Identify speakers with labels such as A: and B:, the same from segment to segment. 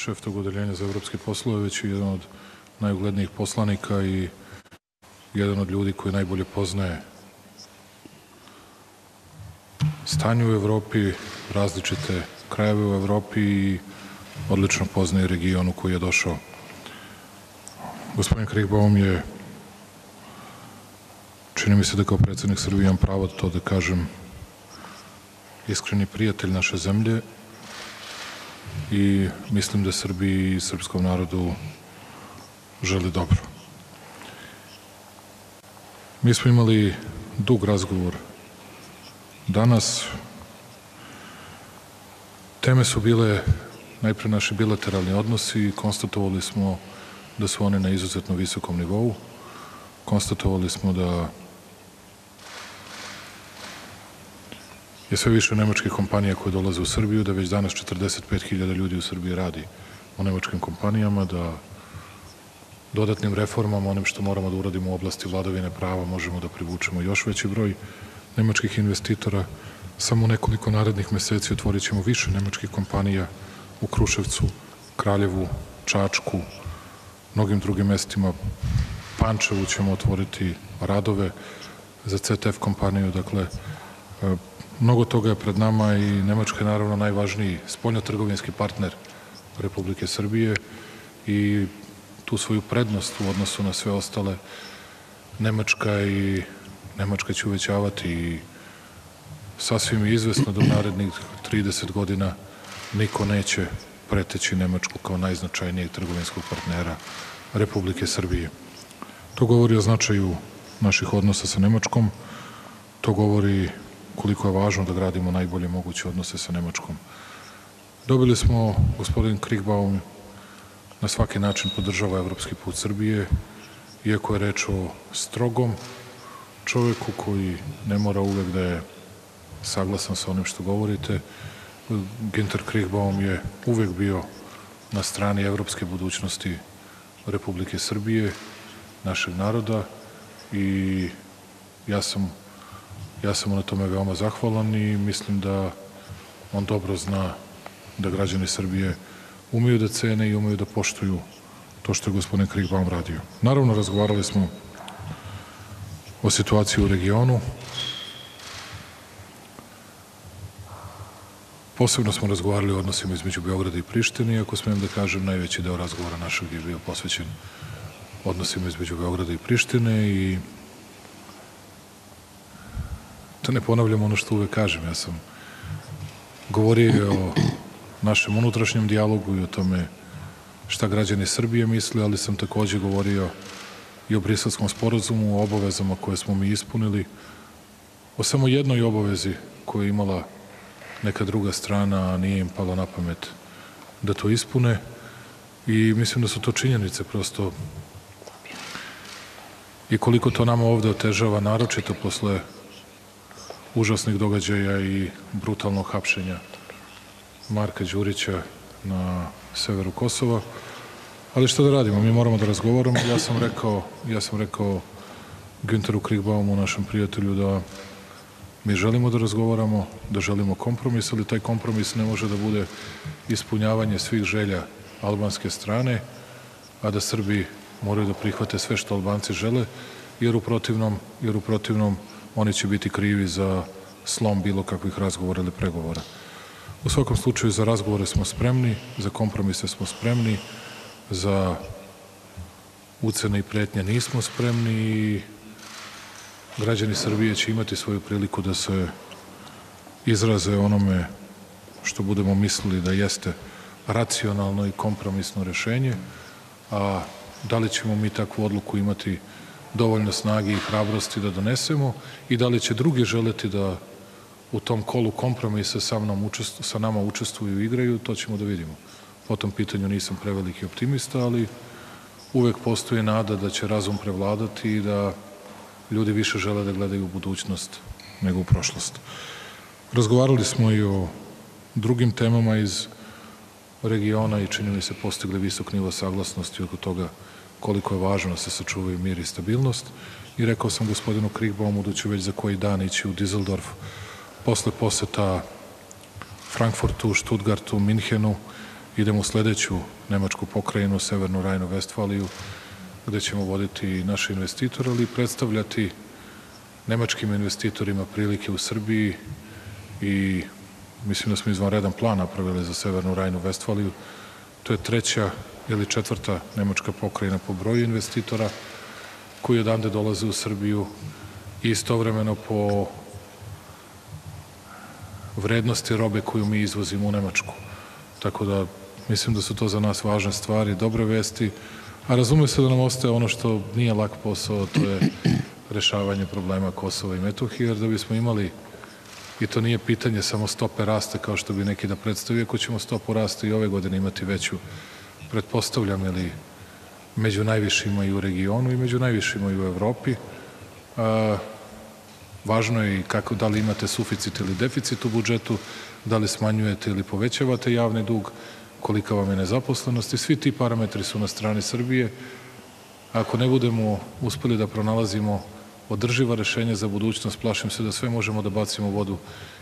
A: šef tog odeljenja za evropske poslove, već i jedan od najuglednijih poslanika i jedan od ljudi koji najbolje poznaje stanje u Evropi, različite krajeve u Evropi i odlično poznaje region u koji je došao. Gospodin Krigbaum je, čini mi se da kao predsednik Srbije imam pravo to da kažem, iskreni prijatelj naše zemlje i mislim da Srbiji i srpskom narodu želi dobro. Mi smo imali dug razgovor danas. Teme su bile najpre naši bilateralni odnosi i konstatovali smo da su one na izuzetno visokom nivou. Konstatovali smo da je sve više nemačkih kompanija koje dolaze u Srbiju, da već danas 45.000 ljudi u Srbiji radi u nemačkim kompanijama, da dodatnim reformama, onim što moramo da uradimo u oblasti vladavine prava, možemo da privučemo još veći broj nemačkih investitora. Samo nekoliko narednih meseci otvorit ćemo više nemačkih kompanija u Kruševcu, Kraljevu, Čačku, mnogim drugim mestima. Pančevu ćemo otvoriti radove za CTF kompaniju, dakle, mnogo toga je pred nama i Nemačka je naravno najvažniji spoljnotrgovinski partner Republike Srbije i tu svoju prednost u odnosu na sve ostale Nemačka i Nemačka će uvećavati i sasvim izvesno da u narednih 30 godina niko neće preteći Nemačku kao najznačajnijeg trgovinskog partnera Republike Srbije. To govori o značaju naših odnosa sa Nemačkom, to govori koliko je važno da gradimo najbolje moguće odnose sa Nemačkom. Dobili smo, gospodin Krigbaum na svaki način podržava evropski put Srbije, iako je reč o strogom čoveku koji ne mora uvek da je saglasan sa onim što govorite. Ginter Krigbaum je uvek bio na strani evropske budućnosti Republike Srbije, našeg naroda i ja sam, ja sam na tome veoma zahvalan i mislim da on dobro zna da građani Srbije umeju da cene i umeju da poštuju to što je gospodin Krigbaum radio. Naravno, razgovarali smo o situaciji u regionu. Posebno smo razgovarali o odnosima između Beograda i Prištine, iako smijem da kažem, najveći deo razgovora našeg je bio posvećen odnosima između Beograda i Prištine i da ne ponavljam ono što uvek kažem, ja sam govorio o našem unutrašnjem dijalogu i o tome šta građani Srbije misle, ali sam takođe govorio i o briselskom sporazumu, o obavezama koje smo mi ispunili, o samo jednoj obavezi koju je imala neka druga strana, a nije im palo na pamet da to ispune. I mislim da su to činjenice prosto. I koliko to nama ovde otežava, naročito posle užasnih događaja i brutalnog hapšenja Marka Đurića na severu Kosova. Ali šta da radimo, mi moramo da razgovaramo. Ja sam rekao, ja sam rekao Günteru Krigbaumu, našem prijatelju, da mi želimo da razgovaramo, da želimo kompromis, ali taj kompromis ne može da bude ispunjavanje svih želja albanske strane, a da Srbi moraju da prihvate sve što Albanci žele, jer u protivnom, jer u protivnom oni će biti krivi za slom bilo kakvih razgovora ili pregovora. U svakom slučaju za razgovore smo spremni, za kompromise smo spremni, za ucene i pretnje nismo spremni i građani Srbije će imati svoju priliku da se izraze onome što budemo mislili da jeste racionalno i kompromisno rešenje, a da li ćemo mi takvu odluku imati dovoljno snage i hrabrosti da donesemo i da li će drugi želeti da u tom kolu kompromisa sa, mnom sa nama učestvuju i igraju, to ćemo da vidimo. Po tom pitanju nisam preveliki optimista, ali uvek postoji nada da će razum prevladati i da ljudi više žele da gledaju u budućnost nego u prošlost. Razgovarali smo i o drugim temama iz regiona i činili se postigli visok nivo saglasnosti oko toga koliko je važno da se sačuvaju mir i stabilnost. I rekao sam gospodinu Krigbaumu da ću već za koji dan ići u Dizeldorf posle poseta Frankfurtu, Stuttgartu, Minhenu. Idemo u sledeću nemačku pokrajinu, Severnu Rajnu, Vestfaliju, gde ćemo voditi naše investitore, ali i predstavljati nemačkim investitorima prilike u Srbiji. I mislim da smo izvanredan plan napravili za Severnu Rajnu, Vestfaliju. To je treća ili četvrta nemačka pokrajina po broju investitora koji odande dolaze u Srbiju i istovremeno po vrednosti robe koju mi izvozimo u Nemačku. Tako da mislim da su to za nas važne stvari, dobre vesti, a razume se da nam ostaje ono što nije lak posao, to je rešavanje problema Kosova i Metohije, jer da bismo imali i to nije pitanje samo stope rasta kao što bi neki da predstavi, ako ćemo stopu rasta i ove godine imati veću, pretpostavljam, ili među najvišima i u regionu i među najvišima i u Evropi. A, važno je i kako, da li imate suficit ili deficit u budžetu, da li smanjujete ili povećavate javni dug, kolika vam je nezaposlenost i svi ti parametri su na strani Srbije. Ako ne budemo uspeli da pronalazimo održiva rešenja za budućnost, plašim se da sve možemo da bacimo u vodu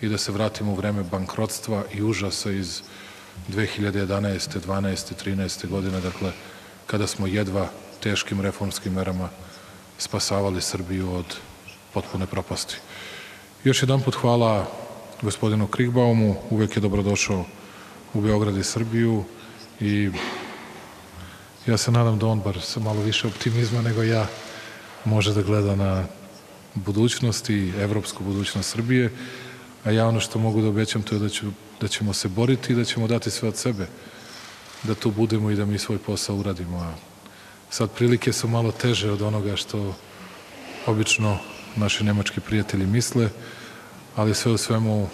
A: i da se vratimo u vreme bankrotstva i užasa iz 2011. 12. 13. godine, dakle, kada smo jedva teškim reformskim merama spasavali Srbiju od potpune propasti. Još jedan put hvala gospodinu Krigbaumu, uvek je dobrodošao u Beograd i Srbiju i ja se nadam da on bar sa malo više optimizma nego ja može da gleda na budućnost i evropsku budućnost Srbije, a ja ono što mogu da obećam to je da, ću, da ćemo se boriti i da ćemo dati sve od sebe da tu budemo i da mi svoj posao uradimo. A sad prilike su malo teže od onoga što obično naši nemački prijatelji misle, ali sve u svemu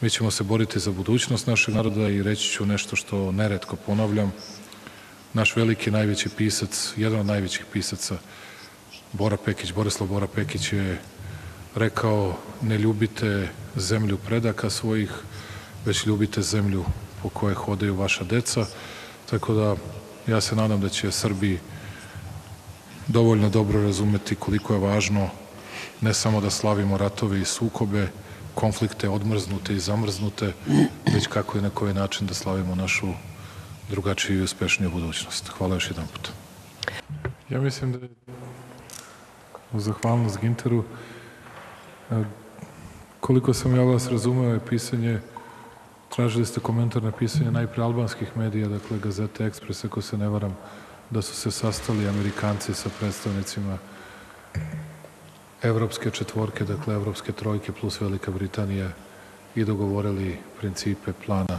A: mi ćemo se boriti za budućnost našeg naroda i reći ću nešto što neretko ponavljam. Naš veliki najveći pisac, jedan od najvećih pisaca, Bora Pekić, Borislav Bora Pekić je rekao ne ljubite zemlju predaka svojih, već ljubite zemlju po kojoj hodaju vaša deca, tako da ja se nadam da će Srbiji dovoljno dobro razumeti koliko je važno ne samo da slavimo ratove i sukobe, konflikte odmrznute i zamrznute, već kako i na koji način da slavimo našu drugačiju i uspešniju budućnost. Hvala još jedan put. Ja mislim da je u zahvalnost Ginteru koliko sam ja vas razumeo je pisanje tražili ste komentar na pisanje najpre albanskih medija, dakle Gazete Ekspres, ako se ne varam, da su se sastali Amerikanci sa predstavnicima evropske četvorke, dakle evropske trojke plus Velika Britanija i dogovorili principe plana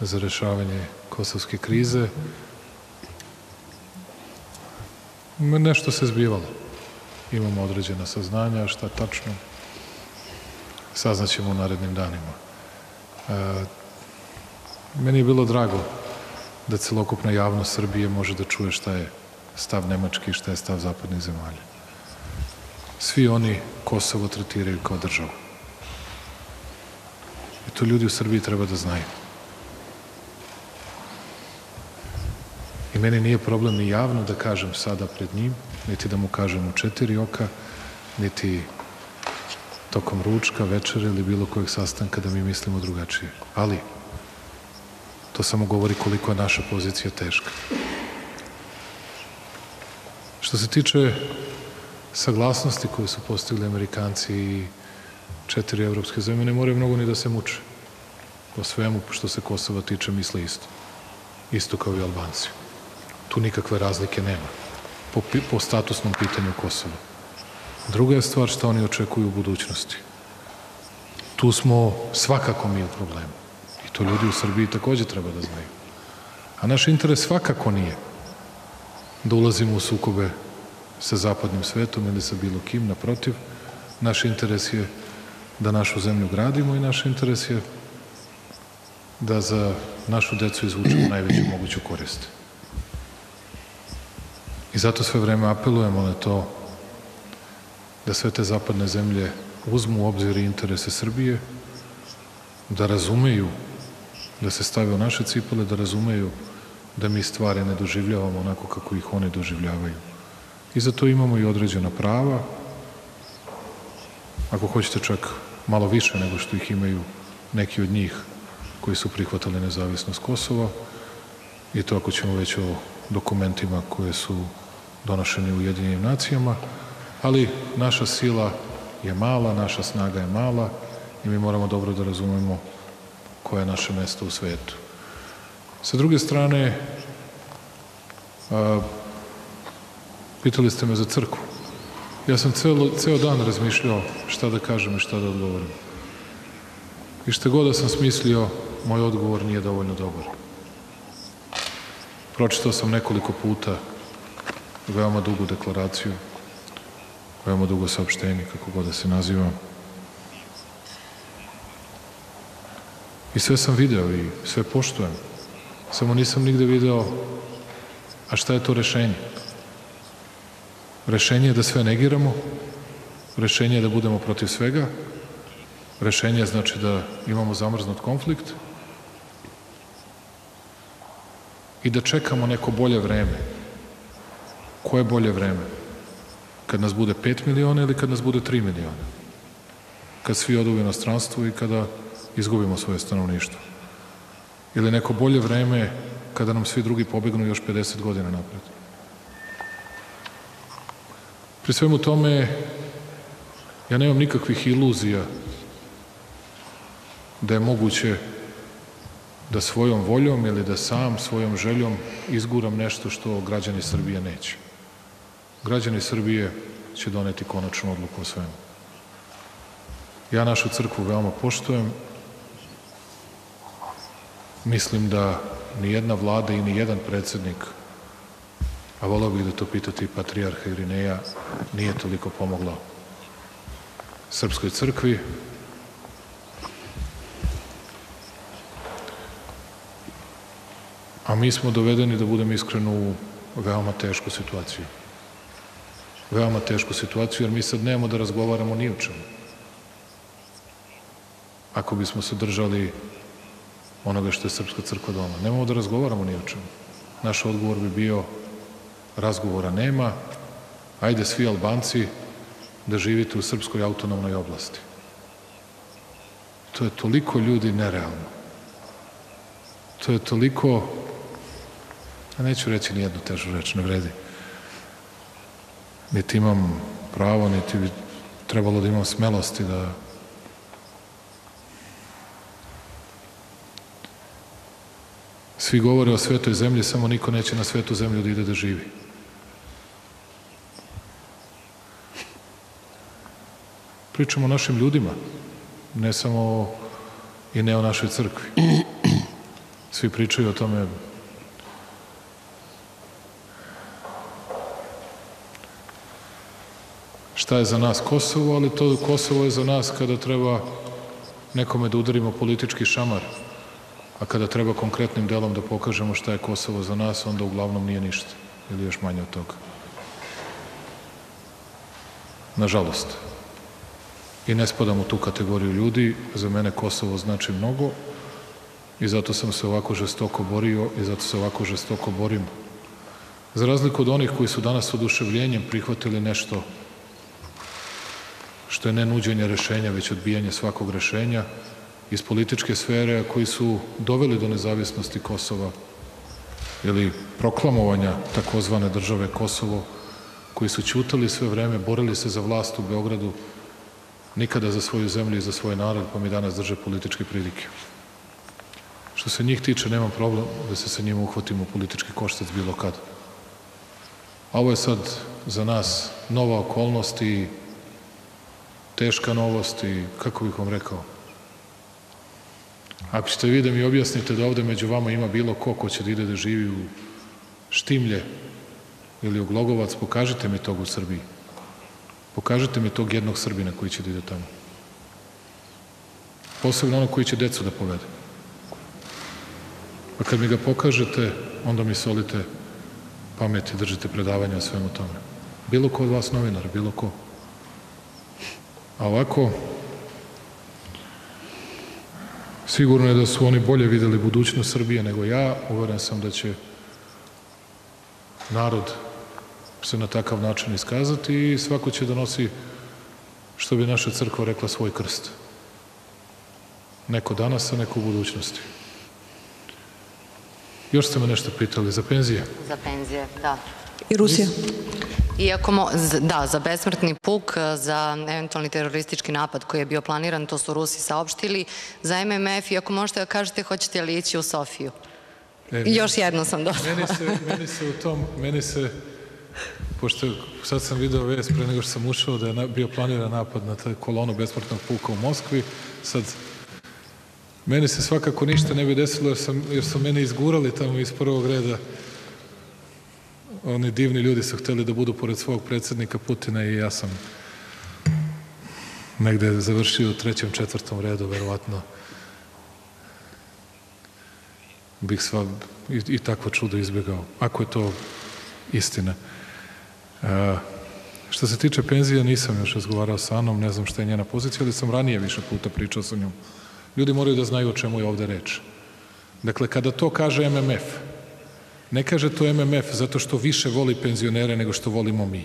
A: za rešavanje kosovske krize. Nešto se zbivalo. Imamo određena saznanja, šta tačno, saznaćemo u narednim danima. E, meni je bilo drago da celokupna javnost Srbije može da čuje šta je stav Nemačke i šta je stav zapadnih zemalja. Svi oni Kosovo tretiraju kao državu. I to ljudi u Srbiji treba da znaju. I meni nije problem ni javno da kažem sada pred njim, niti da mu kažem u četiri oka, niti tokom ručka, večere ili bilo kojeg sastanka da mi mislimo drugačije. Ali, to samo govori koliko je naša pozicija teška. Što se tiče saglasnosti koje su postigli Amerikanci i četiri evropske zemlje, ne moraju mnogo ni da se muče. O svemu što se Kosova tiče misle isto. Isto kao i Albanci. Tu nikakve razlike nema. Po, po statusnom pitanju Kosova. Druga je stvar što oni očekuju u budućnosti. Tu smo svakako mi u problemu. I to ljudi u Srbiji takođe treba da znaju. A naš interes svakako nije da ulazimo u sukobe sa zapadnim svetom ili sa bilo kim, naprotiv, naš interes je da našu zemlju gradimo i naš interes je da za našu decu izvučemo najveću moguću korist. I zato sve vreme apelujemo na to da sve te zapadne zemlje uzmu u obzir interese Srbije, da razumeju, da se stave u naše cipele, da razumeju da mi stvari ne doživljavamo onako kako ih oni doživljavaju. I za to imamo i određena prava, ako hoćete čak malo više nego što ih imaju neki od njih koji su prihvatali nezavisnost Kosova i to ako ćemo već o dokumentima koje su donošeni u Ujedinjenim nacijama, ali naša sila je mala, naša snaga je mala i mi moramo dobro da razumemo koje je naše mesto u svetu. Sa druge strane, a, pitali ste me za crkvu. Ja sam ceo, ceo dan razmišljao šta da kažem i šta da odgovorim. I šta god da sam smislio, moj odgovor nije dovoljno dobar. Pročitao sam nekoliko puta veoma dugu deklaraciju, veoma dugo saopštenje, kako god da se naziva. I sve sam video i sve poštujem. Samo nisam nigde video a šta je to rešenje. Rešenje je da sve negiramo, rešenje je da budemo protiv svega, rešenje je znači da imamo zamrznut konflikt i da čekamo neko bolje vreme. Koje bolje vreme? Kad nas bude 5 miliona ili kad nas bude 3 miliona? Kad svi odu u inostranstvo i kada izgubimo svoje stanovništvo? Ili neko bolje vreme kada nam svi drugi pobegnu još 50 godina napred? Pri svemu tome, ja nemam nikakvih iluzija da je moguće da svojom voljom ili da sam svojom željom izguram nešto što građani Srbije neće. Građani Srbije će doneti konačnu odluku o svemu. Ja našu crkvu veoma poštujem. Mislim da ni jedna vlada i ni jedan predsednik, a volao bih da to pitate i patrijarha Irineja, nije toliko pomoglo Srpskoj crkvi, a mi smo dovedeni, da budem iskren, u veoma tešku situaciju. Veoma tešku situaciju, jer mi sad nemamo da razgovaramo ni o čemu. Ako bismo se držali onoga što je Srpska crkva doma. Nemamo da razgovaramo ni o čemu. Naš odgovor bi bio razgovora nema, ajde svi Albanci da živite u Srpskoj autonomnoj oblasti. To je toliko ljudi nerealno. To je toliko A neću reći ni jednu težu reč, ne vredi. Niti imam pravo, niti bi trebalo da imam smelosti da Svi govore o svetoj zemlji, samo niko neće na svetu zemlju da ide da živi. Pričamo o našim ljudima, ne samo i ne o našoj crkvi. Svi pričaju o tome šta je za nas Kosovo, ali to Kosovo je za nas kada treba nekome da udarimo politički šamar, a kada treba konkretnim delom da pokažemo šta je Kosovo za nas, onda uglavnom nije ništa, ili još manje od toga. Nažalost. I ne spadam u tu kategoriju ljudi, za mene Kosovo znači mnogo i zato sam se ovako žestoko borio i zato se ovako žestoko borim. Za razliku od onih koji su danas oduševljenjem prihvatili nešto što je ne nuđenje rešenja, već odbijanje svakog rešenja iz političke sfere, koji su doveli do nezavisnosti Kosova ili proklamovanja takozvane države Kosovo, koji su ćutali sve vreme, borili se za vlast u Beogradu, nikada za svoju zemlju i za svoj narod, pa mi danas drže političke pridike. Što se njih tiče, nemam problem da se sa njima uhvatimo politički koštac bilo kad. A ovo je sad za nas nova okolnost i teška novost i, kako bih vam rekao, ako ćete vi da mi objasnite da ovde među vama ima bilo ko ko će da ide da živi u Štimlje ili u Glogovac, pokažite mi tog u Srbiji. Pokažite mi tog jednog Srbina koji će da ide tamo. Posebno ono koji će decu da povede. Pa kad mi ga pokažete, onda mi solite pamet i držite predavanja o svemu tome. Bilo ko od vas novinar, bilo ko. A ovako, sigurno je da su oni bolje videli budućnost Srbije nego ja. Uveren sam da će narod se na takav način iskazati i svako će da nosi, što bi naša crkva rekla, svoj krst. Neko danas, a neko u budućnosti. Još ste me nešto pitali za penzije.
B: Za penzije, da.
C: I Rusija.
B: Iako, mo, da, za besmrtni puk, za eventualni teroristički napad koji je bio planiran, to su Rusi saopštili. Za MMF, i ako možete da kažete, hoćete li ići u Sofiju?
A: E,
B: Još jedno sam došla.
A: Meni se, meni se u tom, meni se, pošto sad sam video vest pre nego što sam ušao da je na, bio planiran napad na taj kolonu besmrtnog puka u Moskvi, sad meni se svakako ništa ne bi desilo jer, sam, jer su mene izgurali tamo iz prvog reda oni divni ljudi su hteli da budu pored svog predsednika Putina i ja sam negde završio u trećem, četvrtom redu, verovatno bih sva i, i takvo čudo izbjegao, ako je to istina. E, što se tiče penzija, nisam još razgovarao sa Anom, ne znam šta je njena pozicija, ali sam ranije više puta pričao sa njom. Ljudi moraju da znaju o čemu je ovde reč. Dakle, kada to kaže MMF, ne kaže to MMF zato što više voli penzionere nego što volimo mi,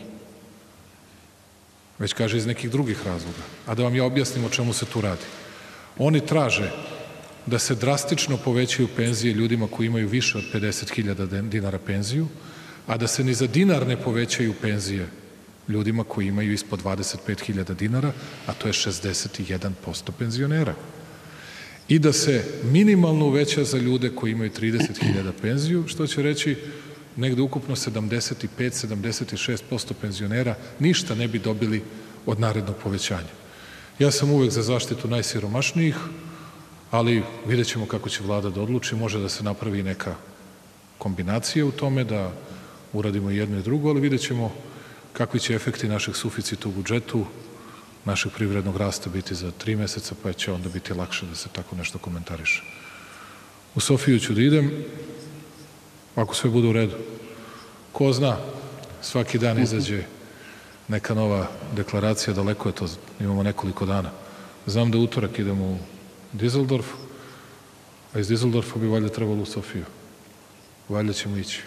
A: već kaže iz nekih drugih razloga. A da vam ja objasnim o čemu se tu radi. Oni traže da se drastično povećaju penzije ljudima koji imaju više od 50.000 dinara penziju, a da se ni za dinar ne povećaju penzije ljudima koji imaju ispod 25.000 dinara, a to je 61% penzionera. I da se minimalno uveća za ljude koji imaju 30.000 penziju, što će reći negde ukupno 75-76% penzionera ništa ne bi dobili od narednog povećanja. Ja sam uvek za zaštitu najsiromašnijih, ali vidjet ćemo kako će vlada da odluči, može da se napravi neka kombinacija u tome, da uradimo jedno i drugo, ali vidjet ćemo kakvi će efekti našeg suficita u budžetu, našeg privrednog rasta biti za tri meseca, pa će onda biti lakše da se tako nešto komentariše. U Sofiju ću da idem, ako sve bude u redu. Ko zna, svaki dan izađe neka nova deklaracija, daleko je to, imamo nekoliko dana. Znam da utorak idemo u Dizeldorf, a iz Dizeldorfa bi valjda trebalo u Sofiju. Valjda ćemo ići.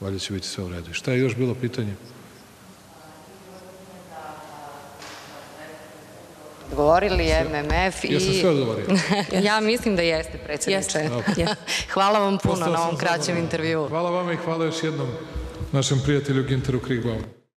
A: Valjda će biti sve u redu. I šta je još bilo pitanje?
B: Odgovorili je MMF i...
A: Jesam sve odgovorio.
B: ja mislim da jeste, predsjedniče.
C: Jeste.
B: Hvala vam puno
A: Postao
B: na ovom kraćem intervjuu.
A: Hvala vama i hvala još jednom našem prijatelju Ginteru Krigbaum.